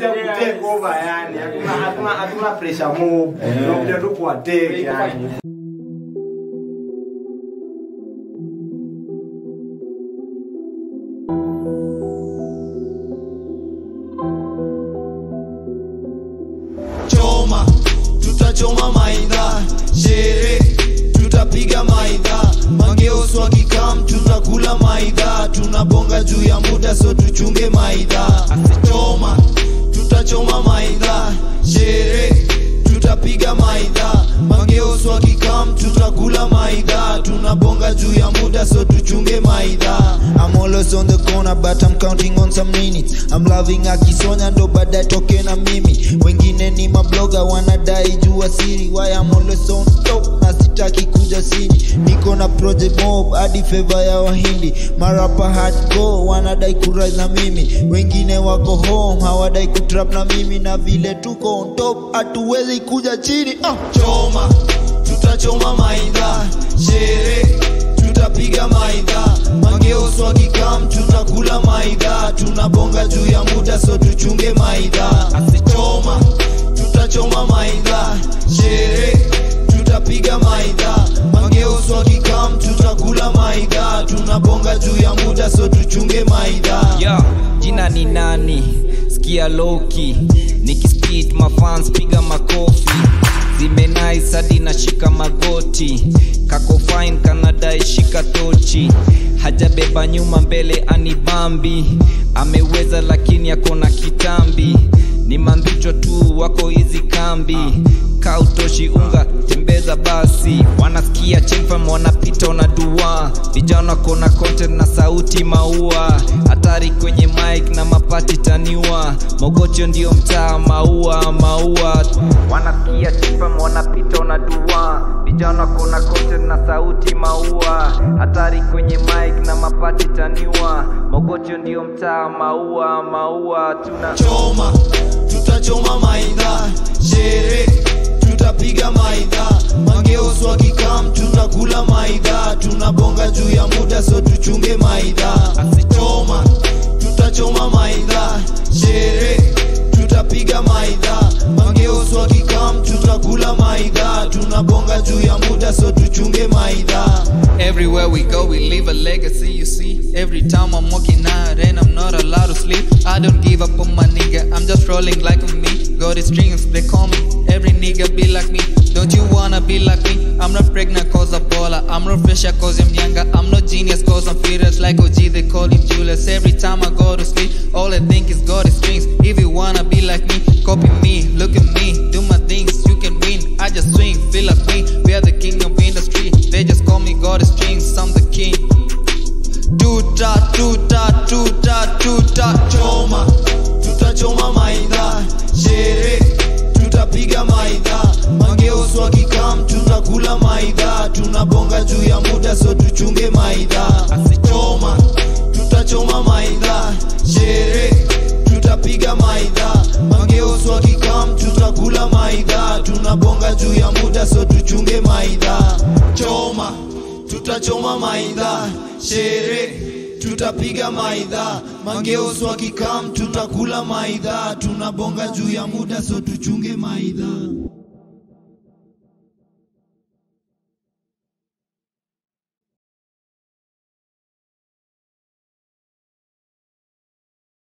Take over yani, hatuna hatuna hatuna pressure mob. Tunakuja tu kuwa take yani. choma tutachoma maidha shere tutapiga maidha mangeoso wakikam tutakula maidha tunabonga juu ya muda so tuchunge maidha choma tutakula maidha tunabonga juu ya muda so tuchunge maidha I'm always on the corner but I'm counting on some minutes. I'm loving akisonya ndo baadaye toke na mimi. Wengine ni mabloga wanadai juu siri. Why I'm always on top na sitaki kuja sini niko na project mob hadi favor ya wahindi. Marapa hardcore wanadai kurise na mimi. Wengine wako home hawadai kutrap na mimi. Na vile tuko on top hatuwezi kuja chini ah. choma tutachoma maidha shere tutapiga maidha mangeos wakikam tunakula maidha tunabonga juu ya muda so tuchunge maidha choma tutachoma maidha shere tutapiga maidha mangeos wakikam tutakula maidha tunabonga juu ya muda so tuchunge maidha yeah, jina ni nani? Skia loki nikispit mafans piga makofi zimenais shika nashika magoti. Kako fine kanadai shika tochi. Hajabeba nyuma mbele anibambi ameweza lakini akona kitambi. Ni mambichwa tu wako hizi kambi. Kautoshi unga tembeza basi. Wanasikia chenfam wanapita wanadua. Vijana kona content na sauti maua. Hatari kwenye mic na mapati taniwa. Mogocho ndio mtaa maua maua. Wanasikia chenfam wanapita wanadua. Vijana kona content na sauti maua. Hatari kwenye mic na mapati taniwa. Mogocho ndio mtaa maua maua. Tuna choma tutachoma maina shere tutapiga maidha mangeos wakikam tunakula maidha tunabonga juu ya muda so tuchunge maidha choma tutachoma maidha shere tutapiga maidha mangeos wakikam tutakula maidha tunabonga juu ya muda so tuchunge maidha Everywhere we go, we leave a legacy, you see. Every time I'm walking out and I'm not allowed to sleep. I don't give up on my nigga, I'm just rolling like a me. Got the strings, they call me. Every nigga be like me. Don't you wanna be like me? I'm not pregnant cause I'm baller. I'm not fresher cause I'm younger. I'm not genius cause I'm fearless. like OG, they call him Julius. Every time I go to sleep, all I think is got the strings. If you wanna be like me, copy me, Tuta, tuta, tuta, choma. Tutachoma maidha shere tutapiga maidha mangeos wakikam tutakula maidha tunabonga juu ya muda so tuchunge maidha choma tutachoma maidha shere tutapiga maidha mangeos wakikam tutakula maidha tunabonga juu ya muda so tuchunge maidha choma tutachoma maidha shere tutapiga maidha mangeos wakikam tutakula maidha tunabonga juu ya muda so tuchunge maidha